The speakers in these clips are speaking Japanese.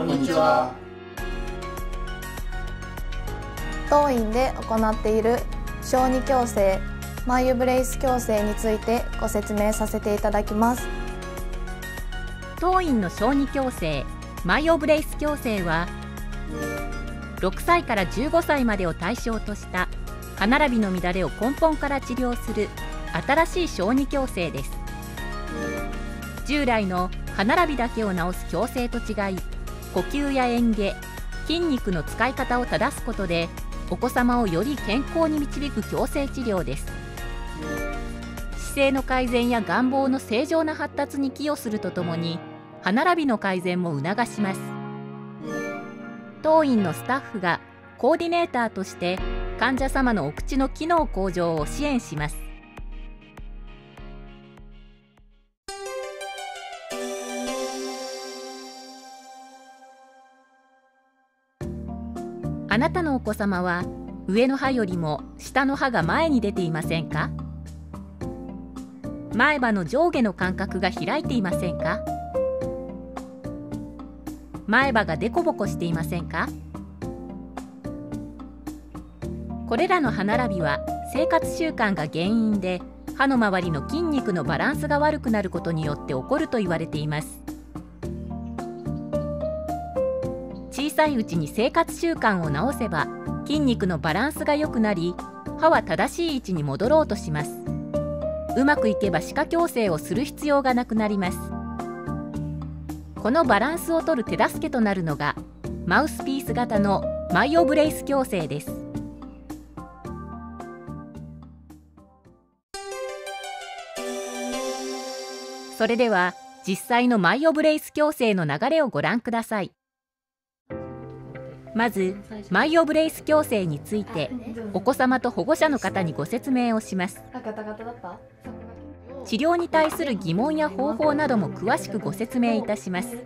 こんにちは。当院で行っている小児矯正眉ブレイス矯正についてご説明させていただきます。当院の小児矯正マイオブレイス矯正は6歳から15歳までを対象とした歯並びの乱れを根本から治療する新しい小児矯正です。従来の歯並びだけを治す矯正と違い呼吸や嚥下筋肉の使い方を正すことでお子様をより健康に導く矯正治療です。姿勢の改善や願望の正常な発達に寄与するとともに歯並びの改善も促します。当院のスタッフがコーディネーターとして患者様のお口の機能向上を支援します。あなたのお子様は上の歯よりも下の歯が前に出ていませんか？前歯の上下の間隔が開いていませんか？前歯がデコボコしていませんか？これらの歯並びは生活習慣が原因で歯の周りの筋肉のバランスが悪くなることによって起こると言われています。いうちに生活習慣を直せば筋肉のバランスが良くなり歯は正しい位置に戻ろうとします。うまくいけば歯科矯正をする必要がなくなります。このバランスを取る手助けとなるのがマウスピース型のマイオブレイス矯正です。それでは実際のマイオブレイス矯正の流れをご覧ください。まずマイオブレイス矯正についてお子様と保護者の方にご説明をします。治療に対する疑問や方法なども詳しくご説明いたします。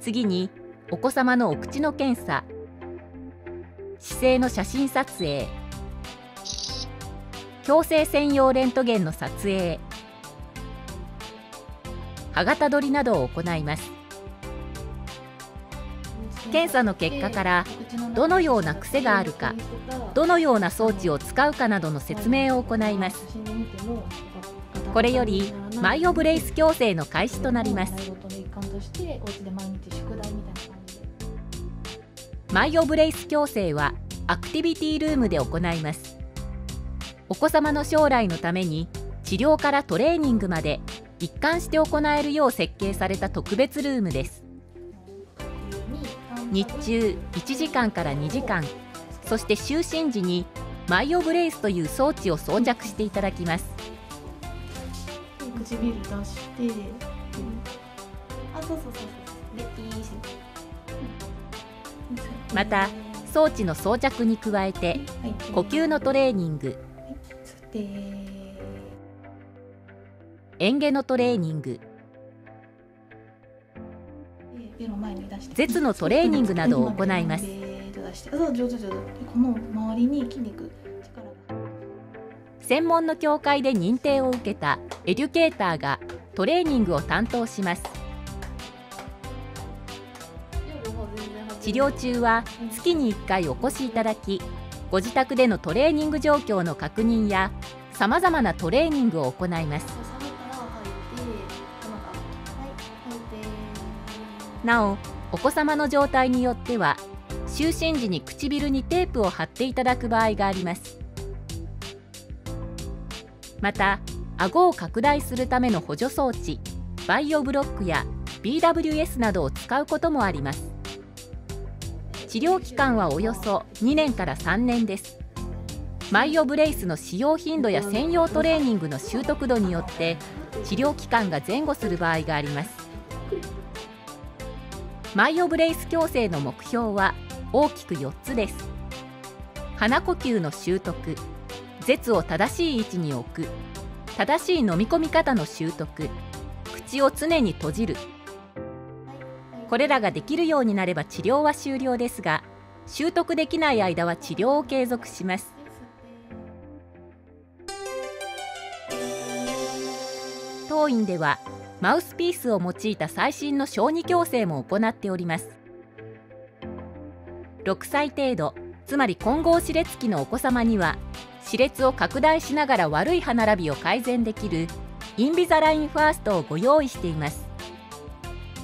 次にお子様のお口の検査。姿勢の写真撮影。矯正専用レントゲンの撮影。歯型取りなどを行います検査の結果からどのような癖があるかどのような装置を使うかなどの説明を行います。これよりマイオブレイス矯正の開始となります。マイオブレイス矯正はアクティビティルームで行います。お子様の将来のために治療からトレーニングまで一貫して行えるよう設計された特別ルームです。日中1時間から2時間。そして就寝時にマイオブレイスという装置を装着していただきます。唇出して、うん、あそうそうそうそう。でいいし、うん、また装置の装着に加えて呼吸のトレーニング。嚥下のトレーニング舌のトレーニングなどを行います。専門の協会で認定を受けたエデュケーターがトレーニングを担当します。治療中は月に1回お越しいただきご自宅でのトレーニング状況の確認やさまざまなトレーニングを行いますなおお子様の状態によっては就寝時に唇にテープを貼っていただく場合があります。また顎を拡大するための補助装置バイオブロックや BWS などを使うこともあります。治療期間はおよそ2年から3年です。マイオブレイスの使用頻度や専用トレーニングの習得度によって治療期間が前後する場合があります。マイオブレイス矯正の目標は大きく4つです。鼻呼吸の習得舌を正しい位置に置く正しい飲み込み方の習得口を常に閉じる。これらができるようになれば治療は終了ですが習得できない間は治療を継続します。当院ではマウスピースを用いた最新の小児矯正も行っております。6歳程度つまり混合歯列期のお子様には歯列を拡大しながら悪い歯並びを改善できるインビザラインファーストをご用意しています。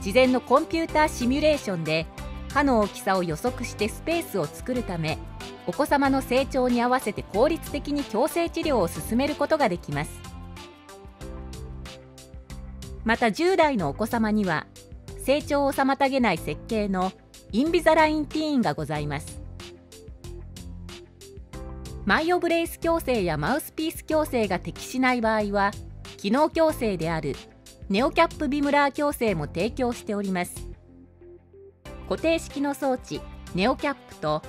事前のコンピューターシミュレーションで歯の大きさを予測してスペースを作るためお子様の成長に合わせて効率的に矯正治療を進めることができます。また10代のお子様には成長を妨げない設計のインビザラインティーンがございます。マイオブレイス矯正やマウスピース矯正が適しない場合は機能矯正であるネオキャップビムラー矯正も提供しております。固定式の装置ネオキャップと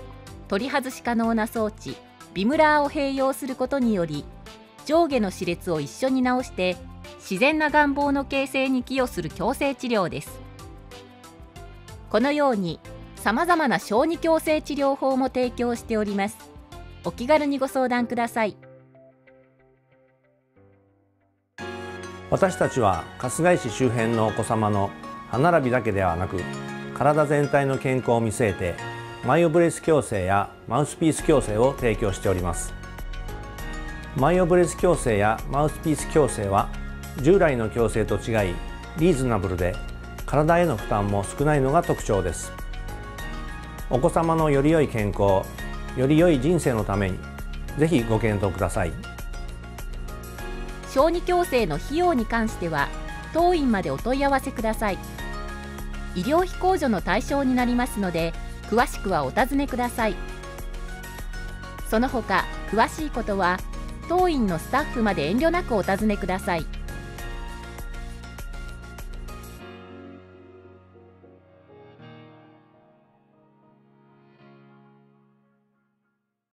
取り外し可能な装置ビムラーを併用することにより上下の歯列を一緒に直して自然な願望の形成に寄与する矯正治療です。このようにさまざまな小児矯正治療法も提供しております。お気軽にご相談ください。私たちは春日井市周辺のお子様の歯並びだけではなく体全体の健康を見据えてマイオブレス矯正やマウスピース矯正を提供しております。マイオブレス矯正やマウスピース矯正は従来の矯正と違いリーズナブルで体への負担も少ないのが特徴です。お子様のより良い健康より良い人生のためにぜひご検討ください。小児矯正の費用に関しては当院までお問い合わせください。医療費控除の対象になりますので詳しくはお尋ねください。その他詳しいことは当院のスタッフまで遠慮なくお尋ねください。